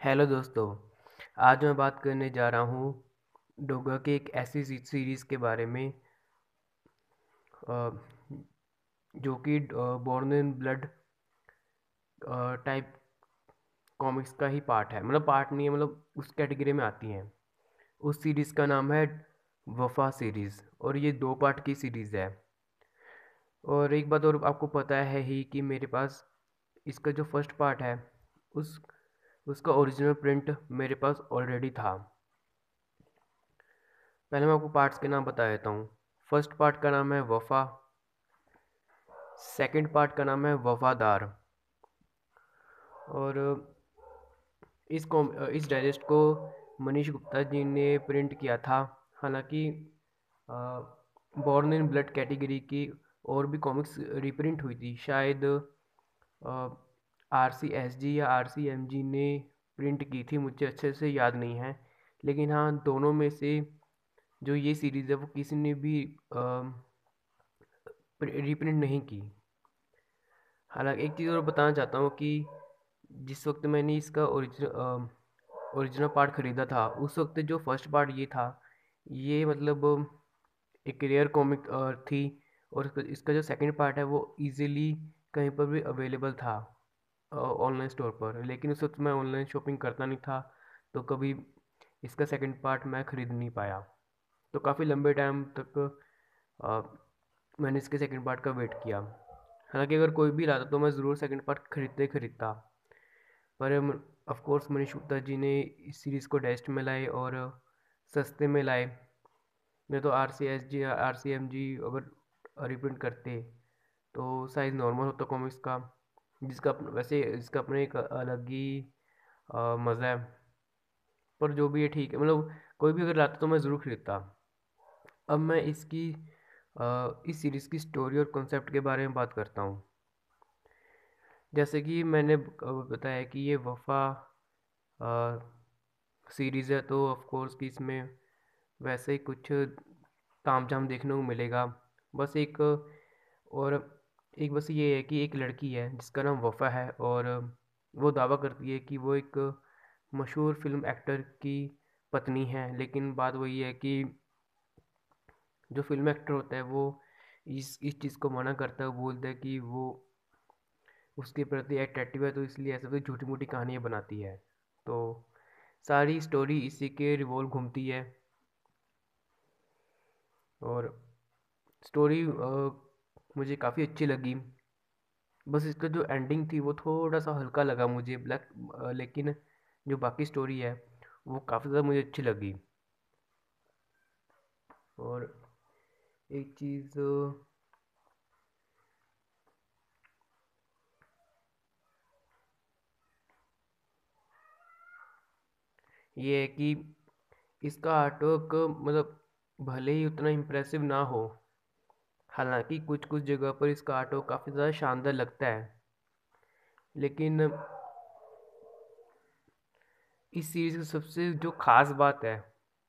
Hello दोस्तों, आज मैं बात करने जा रहा हूँ डोगा की एक ऐसी सीरीज़ के बारे में जो कि born in blood type comics का ही पार्ट है। मतलब पार्ट नहीं है मतलब उस कैटेगरी में आती हैं। उस सीरीज़ का नाम है वफा सीरीज़ और ये दो पार्ट की सीरीज़ है। और एक बात और आपको पता है ही कि मेरे पास इसका जो फ़र्स्ट पार्ट है, उस उसका ओरिजिनल प्रिंट मेरे पास ऑलरेडी था। पहले मैं आपको पार्ट्स के नाम बता देता हूँ। फ़र्स्ट पार्ट का नाम है वफ़ा। सेकंड पार्ट का नाम है वफ़ादार। और, इस कॉम, इस डायजेस्ट को मनीष गुप्ता जी ने प्रिंट किया था। हालाँकि बॉर्न इन ब्लड कैटेगरी की और भी कॉमिक्स रिप्रिंट हुई थी। शायद आर सी एस जी या आर सी एम जी ने प्रिंट की थी, मुझे अच्छे से याद नहीं है। लेकिन हाँ दोनों में से जो ये सीरीज़ है, वो किसी ने भी रिप्रिंट नहीं की। हालाँकि एक चीज़ और बताना चाहता हूँ कि जिस वक्त मैंने इसका ओरिजिनल ओरिजिनल पार्ट ख़रीदा था, उस वक्त जो फ़र्स्ट पार्ट ये था, ये मतलब एक रेयर कॉमिक थी और इसका जो सेकंड पार्ट है, वो इजीली कहीं पर भी अवेलेबल था। ऑनलाइन स्टोर पर। लेकिन उस वक्त मैं ऑनलाइन शॉपिंग करता नहीं था तो कभी इसका सेकंड पार्ट मैं ख़रीद नहीं पाया। तो काफ़ी लंबे टाइम तक आ, मैंने इसके सेकंड पार्ट का वेट किया। हालाँकि अगर कोई भी रहा तो मैं ज़रूर सेकंड पार्ट खरीदते खरीदता। पर ऑफ़ कोर्स मनीष गुप्ता जी ने इस सीरीज़ को डेस्ट में लाए और सस्ते में लाए। नहीं तो R C S G R C M G अगर रिप्रिंट करते तो साइज़ नॉर्मल होता कॉमिक्स का। जिसका वैसे इसका अपने एक अलग ही मज़ा है। पर जो भी है ठीक है। मतलब कोई भी अगर लाता तो मैं ज़रूर ख़रीदता। अब मैं इसकी आ, इस सीरीज़ की स्टोरी और कॉन्सेप्ट के बारे में बात करता हूँ। जैसे कि मैंने बताया कि ये वफ़ा सीरीज़ है तो ऑफ़ कोर्स कि इसमें वैसे ही कुछ ताम झाम देखने को मिलेगा। बस एक और एक बस ये है कि एक लड़की है, जिसका नाम वफ़ा है और वो दावा करती है कि वो एक मशहूर फ़िल्म एक्टर की पत्नी है। लेकिन बात वही है कि जो फ़िल्म एक्टर होता है, वो इस इस चीज़ को मना करता है बोलता है कि वो उसके प्रति अट्रैक्टिव है तो इसलिए ऐसे कोई झूठी मूठी कहानियाँ बनाती है। तो सारी स्टोरी इसी के रिवॉल्व घूमती है। और स्टोरी मुझे काफ़ी अच्छी लगी। बस इसका जो एंडिंग थी, वो थोड़ा सा हल्का लगा मुझे ब्लैक लेकिन जो बाकी स्टोरी है, वो काफ़ी ज़्यादा मुझे अच्छी लगी। और एक चीज़, ये है कि इसका आर्टवर्क मतलब भले ही उतना इम्प्रेसिव ना हो हालाँकि कुछ कुछ जगह पर इसका आर्टवर्क काफ़ी ज़्यादा शानदार लगता है। लेकिन इस सीरीज़ की सबसे जो ख़ास बात है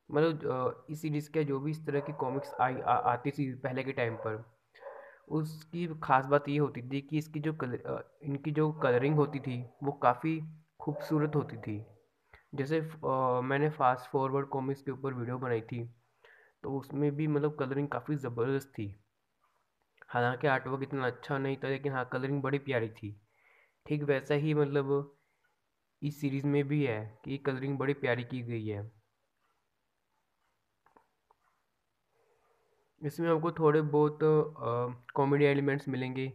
मतलब इस सीरीज़ के जो भी इस तरह की कॉमिक्स आई आती थी पहले के टाइम पर, उसकी ख़ास बात ये होती थी कि इसकी जो कलर इनकी जो कलरिंग होती थी, वो काफ़ी खूबसूरत होती थी। जैसे मैंने फास्ट फॉरवर्ड कॉमिक्स के ऊपर वीडियो बनाई थी तो उसमें भी मतलब कलरिंग काफ़ी ज़बरदस्त थी। हालाँकि आर्टवर्क इतना अच्छा नहीं था, लेकिन हाँ कलरिंग बड़ी प्यारी थी। ठीक वैसा ही मतलब इस सीरीज़ में भी है कि कलरिंग बड़ी प्यारी की गई है। इसमें आपको थोड़े बहुत कॉमेडी एलिमेंट्स मिलेंगे,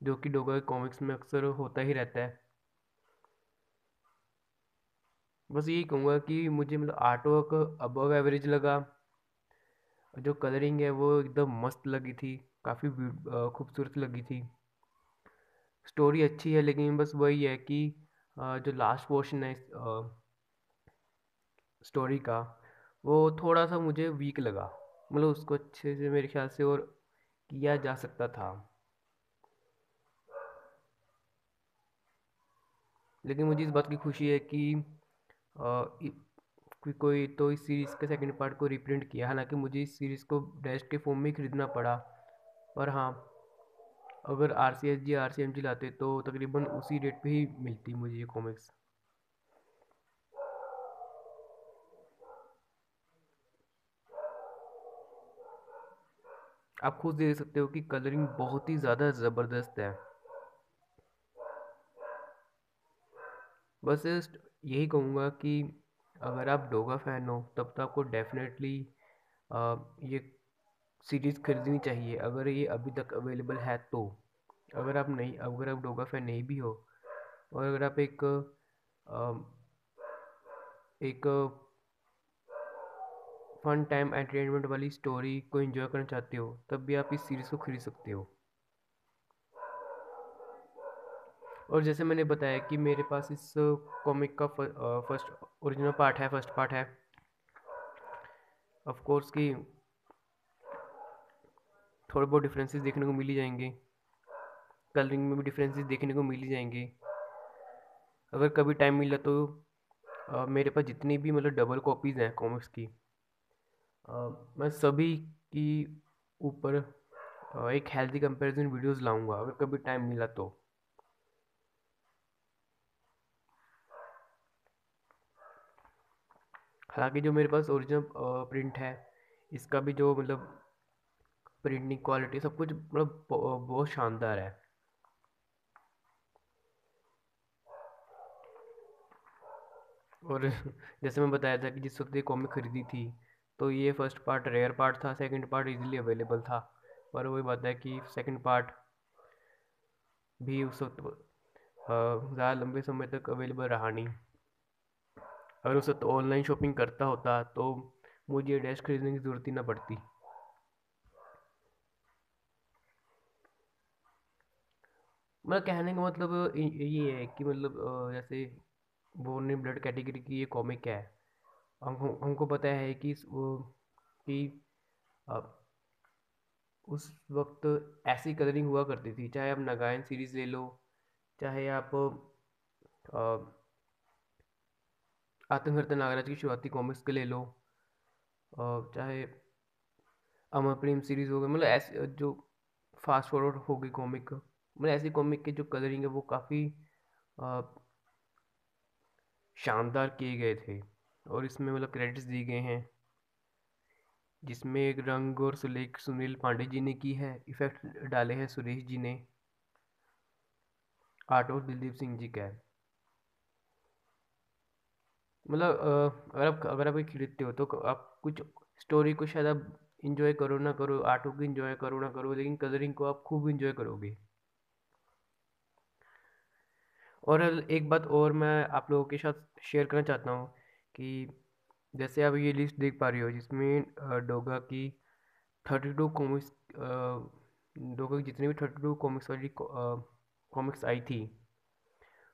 जो कि डोगा कॉमिक्स में अक्सर होता ही रहता है। बस यही कहूँगा कि मुझे मतलब आर्ट वर्क अबव एवरेज लगा, जो कलरिंग है वो एकदम मस्त लगी थी। काफ़ी खूबसूरत लगी थी। स्टोरी अच्छी है, लेकिन बस वही है कि जो लास्ट पोर्शन है स्टोरी का, वो थोड़ा सा मुझे वीक लगा। मतलब उसको अच्छे से मेरे ख्याल से और किया जा सकता था। लेकिन मुझे इस बात की खुशी है कि कि कोई तो इस सीरीज़ के सेकंड पार्ट को रिप्रिंट किया। हालाँकि मुझे इस सीरीज़ को डैश के फॉर्म में ख़रीदना पड़ा। पर हाँ अगर R C S G R C M G लाते तो तकरीबन उसी रेट पे ही मिलती मुझे ये कॉमिक्स आप खुद देख सकते हो कि कलरिंग बहुत ही ज़्यादा ज़बरदस्त है। बस यही कहूँगा कि अगर आप डोगा फ़ैन हो, तब तो आपको डेफिनेटली ये सीरीज़ खरीदनी चाहिए। अगर ये अभी तक अवेलेबल है तो। अगर आप नहीं, अगर आप डोगा फ़ैन नहीं भी हो, और अगर आप एक एक फन टाइम एंटरटेनमेंट वाली स्टोरी को एंजॉय करना चाहते हो, तब भी आप इस सीरीज़ को खरीद सकते हो। और जैसे मैंने बताया कि मेरे पास इस कॉमिक का फ़र्स्ट ओरिजिनल पार्ट है फ़र्स्ट पार्ट है। ऑफ़ कोर्स कि थोड़े बहुत डिफरेंसेस देखने को मिल ही जाएँगे। कलरिंग में भी डिफरेंसेस देखने को मिल ही जाएँगे। अगर कभी टाइम मिला तो आ, मेरे पास जितनी भी मतलब डबल कॉपीज़ हैं कॉमिक्स की आ, मैं सभी की ऊपर एक हेल्दी कंपैरिजन वीडियोस लाऊँगा अगर कभी टाइम मिला तो। हालाँकि जो मेरे पास ओरिजिनल प्रिंट है इसका भी जो मतलब प्रिंटिंग क्वालिटी सब कुछ मतलब बहुत शानदार है। और जैसे मैं बताया था कि जिस वक्त ये कॉमिक खरीदी थी तो ये फ़र्स्ट पार्ट रेयर पार्ट था सेकंड पार्ट इजीली अवेलेबल था। पर वही बात है कि सेकंड पार्ट भी उस वक्त ज़्यादा लंबे समय तक अवेलेबल रहा नहीं। अगर उस वक्त ऑनलाइन शॉपिंग करता होता तो मुझे डैश खरीदने की ज़रूरत ही ना पड़ती। मतलब कहने का मतलब ये है कि मतलब जैसे बोर्न इन ब्लड कैटेगरी की ये कॉमिक है? हमको हमको पता है कि वो, कि उस वक्त ऐसी कलरिंग हुआ करती थी। चाहे आप नगायन सीरीज़ ले लो, चाहे आप आतंकहर्ता नागराज की शुरुआती कॉमिक्स के ले लो चाहे अमर प्रेम सीरीज़ हो गई मतलब ऐसे जो फास्ट फॉरवर्ड हो गई कॉमिक मतलब ऐसी कॉमिक के जो कलरिंग है, वो काफ़ी शानदार किए गए थे। और इसमें मतलब क्रेडिट्स दिए गए हैं, जिसमें एक रंग और सुलेख सुनील पांडे जी ने की है। इफ़ेक्ट डाले हैं सुरेश जी ने। आर्ट और दिलदीप सिंह जी का है। मतलब अगर आप अगर आप खरीदते हो तो आप कुछ स्टोरी को शायद आप इंजॉय करो ना करो आर्ट को इंजॉय करो ना करो, लेकिन कलरिंग को आप खूब इंजॉय करोगे। और एक बात और मैं आप लोगों के साथ शेयर करना चाहता हूँ कि जैसे आप ये लिस्ट देख पा रही हो जिसमें डोगा की थर्टी टू कॉमिक्स डोगा की जितनी भी थर्टी टू कॉमिक्स वाली कॉमिक्स आई थी,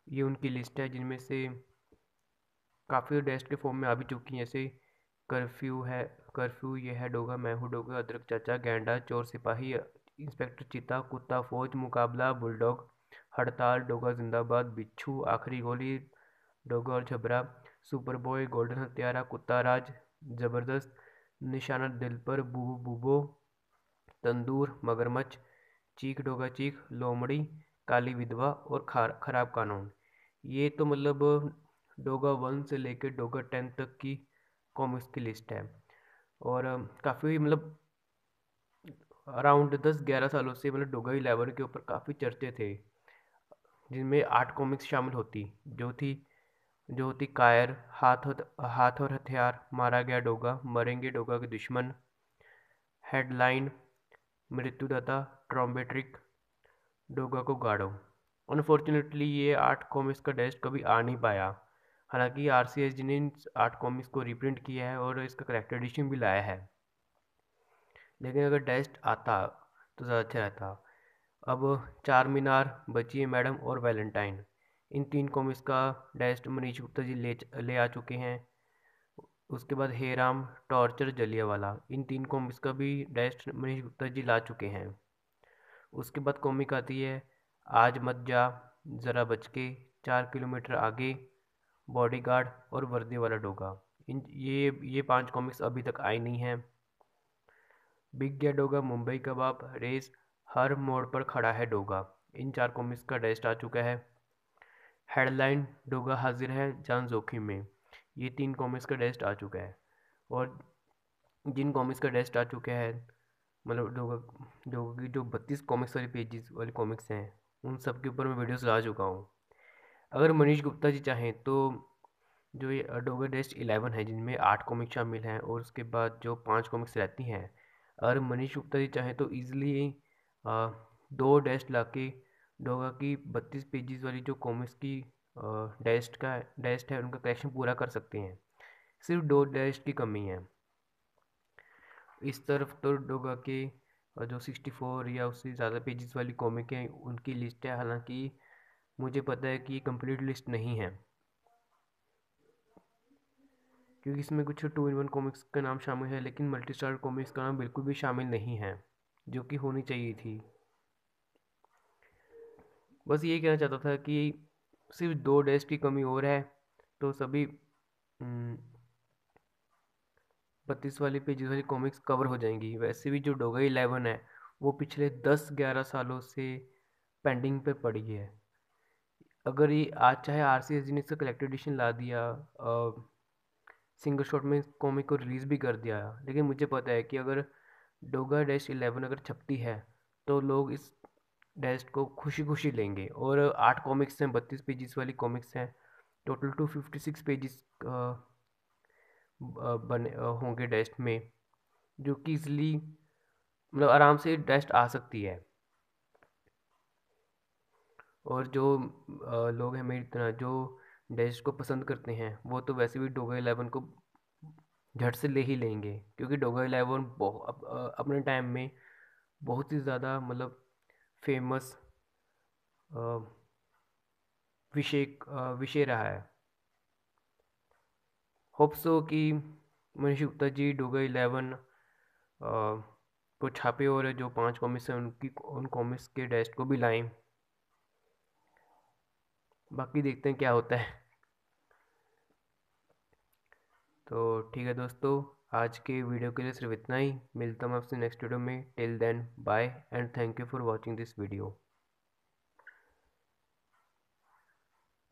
ये उनकी लिस्ट है जिनमें से काफ़ी डेस्ट के फॉर्म में आ भी चुकी हैं। जैसे कर्फ्यू है कर्फ्यू ये है डोगा, मैं हूँ डोगा, अदरक चाचा, गैंडा, चोर सिपाही इंस्पेक्टर चिता, कुत्ता, फौज, मुकाबला बुलडॉग हड़ताल डोगा जिंदाबाद, बिच्छू, आखिरी गोली डोगा और झबरा सुपर बॉय गोल्डन हत्यारा, कुत्ता राज, ज़बरदस्त, निशाना दिल पर बूबो बूबो, तंदूर, मगरमच्छ, चीख डोगा चीख, लोमड़ी, काली विधवा और खार, खराब कानून। ये तो मतलब डोगा वन से लेकर डोगा टेन तक की कॉमिक्स की लिस्ट है। और काफ़ी मतलब अराउंड दस ग्यारह सालों से मतलब डोगा इलेवन के ऊपर काफ़ी चर्चे थे। जिनमें आठ कॉमिक्स शामिल होती। जो थी, जो होती कायर, हाथ हाथ और हथियार, मारा गया डोगा, मरेंगे डोगा के दुश्मन, हेडलाइन, मृत्युदाता ट्रॉम्बेट्रिक डोगा को गाड़ो। अनफॉर्चुनेटली ये आठ कॉमिक्स का डेस्ट कभी आ नहीं पाया। हालाँकि आर सी एस जी ने आठ कॉमिक्स को रिप्रिंट किया है और इसका करेक्टर एडिशन भी लाया है। लेकिन अगर डेस्ट आता तो ज़्यादा अच्छा रहता। अब चार मीनार बची है मैडम और वैलेंटाइन। इन तीन कॉमिक्स का डायस्ट मनीष गुप्ता जी ले ले आ चुके हैं। उसके बाद हे राम टॉर्चर, जलियावाला। इन तीन कॉमिक्स का भी डायस्ट मनीष गुप्ता जी ला चुके हैं। उसके बाद कॉमिक आती है। आज मत जा ज़रा बच के, चार किलोमीटर आगे, बॉडीगार्ड और वर्दी वाला डोगा। इन, ये ये पाँच कॉमिक्स अभी तक आई नहीं हैं। बिग गया डोगा, मुंबई कबाब, रेस हर मोड़ पर खड़ा है डोगा। इन चार कॉमिक्स का डेस्ट आ चुका है। हेडलाइन डोगा हाजिर है जान जोखिम में। ये तीन कॉमिक्स का डेस्ट आ चुका है। और जिन कॉमिक्स का डेस्ट आ चुका है मतलब डोगा डोगा की जो बत्तीस कॉमिक्स वाली पेजेस वाली कॉमिक्स हैं, उन सब के ऊपर मैं वीडियोस ला चुका हूँ। अगर मनीष गुप्ता जी चाहें तो जो ये डोगा डेस्ट इलेवन है, जिनमें आठ कॉमिक्स शामिल हैं और उसके बाद जो पाँच कॉमिक्स रहती हैं, अगर मनीष गुप्ता जी चाहें तो ईज़िली दो डेस्ट ला के डोगा की बत्तीस पेजेस वाली जो कॉमिक्स की डेस्ट का डेस्ट है, उनका कलेक्शन पूरा कर सकते हैं। सिर्फ़ दो डेस्ट की कमी है। इस तरफ़ तो डोगा के जो सिक्सटी फोर या उससे ज़्यादा पेजेस वाली कॉमिक हैं, उनकी लिस्ट है। हालाँकि मुझे पता है कि ये कंप्लीट लिस्ट नहीं है। क्योंकि इसमें कुछ टू इन वन कॉमिक्स का नाम शामिल है, लेकिन मल्टी स्टार कॉमिक्स का नाम बिल्कुल भी शामिल नहीं है। जो कि होनी चाहिए थी। बस ये कहना चाहता था कि सिर्फ़ दो डेज़ की कमी और है तो सभी बत्तीस वाली पेजेस वाली कॉमिक्स कवर हो जाएँगी। वैसे भी जो डोगा इलेवन है, वो पिछले दस ग्यारह सालों से पेंडिंग पे पड़ी है। अगर ये आज चाहे आर सी एस जी ने इसका कलेक्टेड एडिशन ला दिया सिंगल शॉट में कॉमिक को रिलीज़ भी कर दिया, लेकिन मुझे पता है कि अगर डोगा डैश इलेवन अगर छपती है तो लोग इस डेस्ट को खुशी खुशी लेंगे। और आठ कॉमिक्स हैं, बत्तीस पेजेस वाली कॉमिक्स हैं, total two fifty six pages बने होंगे डेस्ट में, जो कि इसलिए मतलब आराम से डेस्ट आ सकती है। और जो लोग हैं मेरी तरह जो डेस्ट को पसंद करते हैं, वो तो वैसे भी डोगा इलेवन को झट से ले ही लेंगे, क्योंकि डोगा इलेवन अपने टाइम में बहुत ही ज़्यादा मतलब फ़ेमस विषय विषय रहा है। होप सो कि मनीष गुप्ता जी डोगा इलेवन को छापे और जो पाँच कॉमिक्स हैं उनकी, उन कॉमिक्स के डेस्ट को भी लाएँ। बाकी देखते हैं क्या होता है। तो ठीक है दोस्तों, आज के वीडियो के लिए सिर्फ़ इतना ही। मिलता हूँ आपसे नेक्स्ट वीडियो में। Till then bye and thank you for watching this video